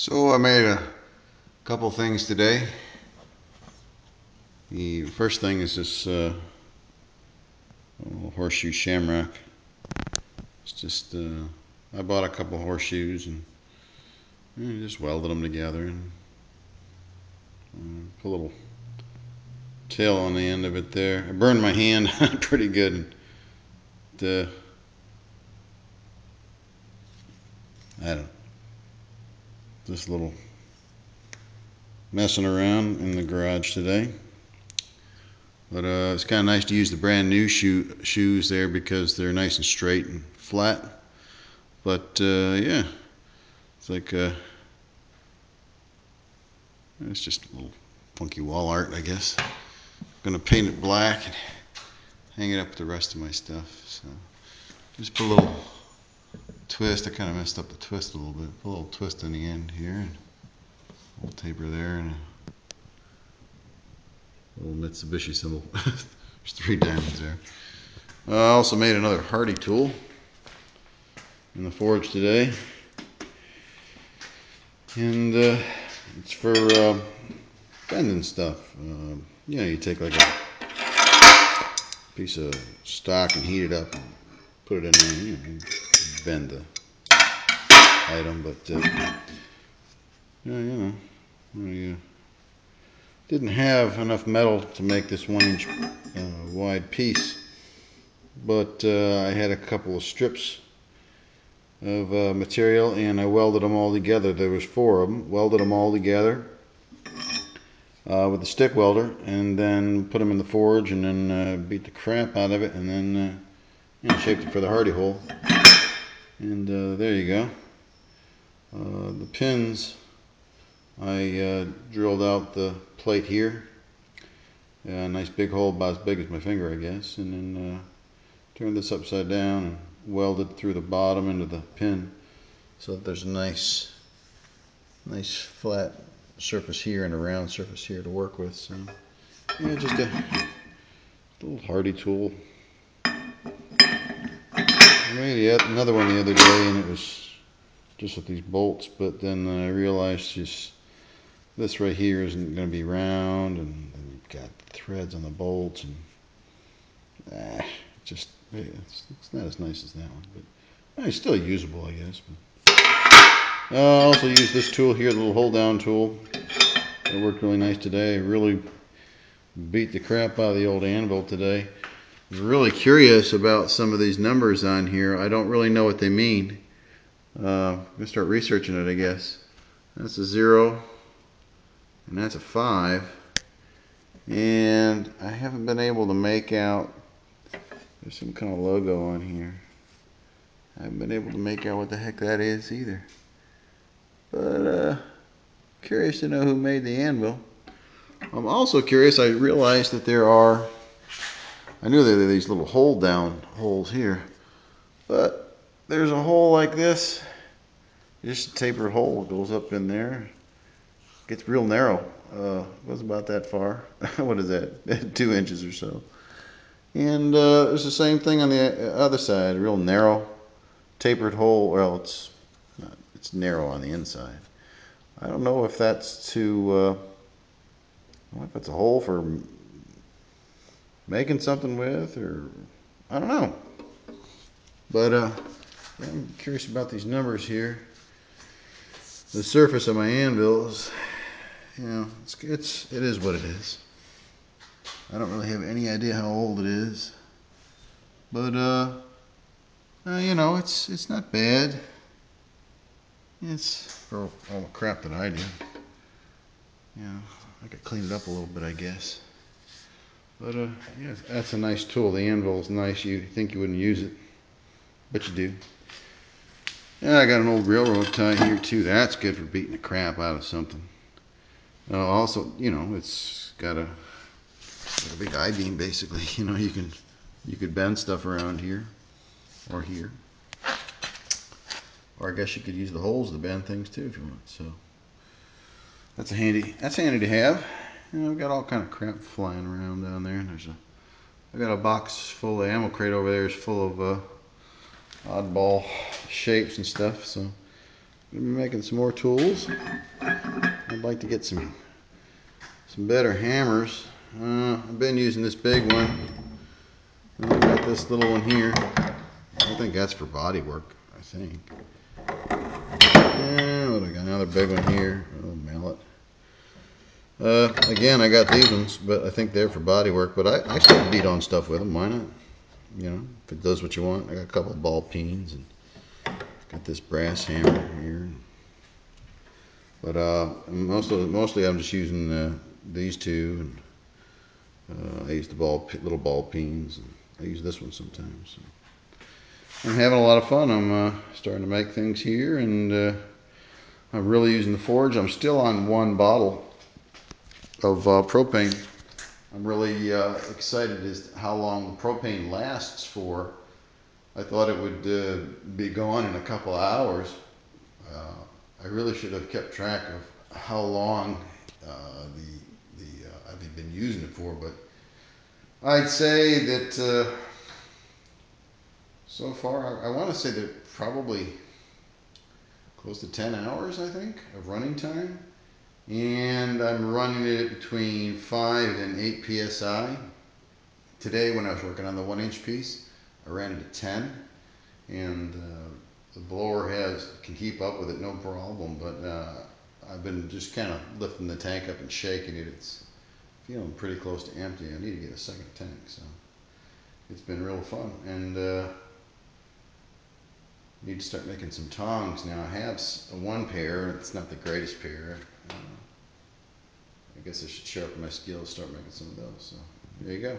So I made a couple things today. The first thing is this uh, horseshoe shamrock. It's just uh, I bought a couple horseshoes and just welded them together and uh, put a little tail on the end of it there. I burned my hand pretty good. Uh, I don't this little messing around in the garage today. But uh, it's kind of nice to use the brand new shoe, shoes there because they're nice and straight and flat. But uh, yeah, it's like uh, it's just a little funky wall art, I guess. I'm gonna paint it black and hang it up with the rest of my stuff. So just put a little twist. I kind of messed up the twist a little bit. A little twist on the end here. A little taper there and a little Mitsubishi symbol. There's three diamonds there. I also made another Hardy tool in the forge today. And uh, it's for uh, bending stuff. Uh, you know, you take like a piece of stock and heat it up and put it in there. You know, bend the item, but uh, yeah, you know, uh, didn't have enough metal to make this one inch uh, wide piece, but uh, I had a couple of strips of uh, material and I welded them all together. There was four of them. Welded them all together uh, with the stick welder and then put them in the forge and then beat the crap out of it and then you know, shaped it for the hardy hole. And uh, there you go. Uh, the pins, I uh, drilled out the plate here. A nice big hole about as big as my finger, I guess. And then uh, turned this upside down and welded through the bottom into the pin so that there's a nice, nice flat surface here and a round surface here to work with. So, yeah, just a little hardy tool made another one the other day and it was just with these bolts but then I realized just this right here isn't going to be round and, you've got threads on the bolts and ah, just it's, it's, not as nice as that one but it's still usable I guess I also use this tool here the little hold down tool. It worked really nice today. Really beat the crap out of the old anvil today I'm really curious about some of these numbers on here. I don't really know what they mean. Uh, I'm going to start researching it, I guess. That's a 0, and that's a 5. And I haven't been able to make out, there's some kind of logo on here. I haven't been able to make out what the heck that is either. But, uh, curious to know who made the anvil. I'm also curious, I realized that there are I knew there were these little hold down holes here, but there's a hole like this, just a tapered hole goes up in there, gets real narrow. Uh, goes about that far. what is that? Two inches or so. And uh, there's the same thing on the other side, real narrow, tapered hole. Well, it's not, it's narrow on the inside. I don't know if that's to, uh, I if it's a hole for making something with, or I don't know. But uh, I'm curious about these numbers here. The surface of my anvil is, you know, it's, it's it is what it is. I don't really have any idea how old it is, but uh, uh you know, it's it's not bad. It's for all the crap that I do. Yeah, I could clean it up a little bit, I guess. But uh, yeah, that's a nice tool. The anvil is nice. You think you wouldn't use it, but you do. Yeah, I got an old railroad tie here too. That's good for beating the crap out of something. Uh, also, you know, it's got a, got a big I-beam basically. You know, you can you could bend stuff around here or here. Or I guess you could use the holes to bend things too if you want. So that's a handy that's handy to have. You know, I've got all kind of crap flying around down there. There's a, I got a box full of ammo crate over there. It's full of uh, oddball shapes and stuff. So Gonna be making some more tools. I'd like to get some some better hammers. Uh, I've been using this big one. I've got this little one here. I think that's for body work. I think. What I got? Another big one here. Uh, again, I got these ones, but I think they're for body work. But I, I still beat on stuff with them. Why not? You know, if it does what you want. I got a couple of ball peens and got this brass hammer here. But uh, mostly, mostly I'm just using uh, these two. And, uh, I use the ball, little ball peens. And I use this one sometimes. So. I'm having a lot of fun. I'm uh, starting to make things here, and uh, I'm really using the forge. I'm still on one bottle of uh, propane. I'm really uh, excited as to how long the propane lasts for. I thought it would uh, be gone in a couple of hours. Uh, I really should have kept track of how long uh, the the uh, I've been using it for, but I'd say that so far I, I want to say that probably close to 10 hours I think of running time and I'm running it between 5 and 8 psi. Today when I was working on the 1 inch piece I ran it at 10 and uh, the blower has can keep up with it no problem. But uh, I've been just kind of lifting the tank up and shaking it. It's feeling pretty close to empty. I need to get a second tank so it's been real fun. And uh, need to start making some tongs. Now I have one pair. It's not the greatest pair. Uh, I guess I should sharpen my skills start making some of those so there you go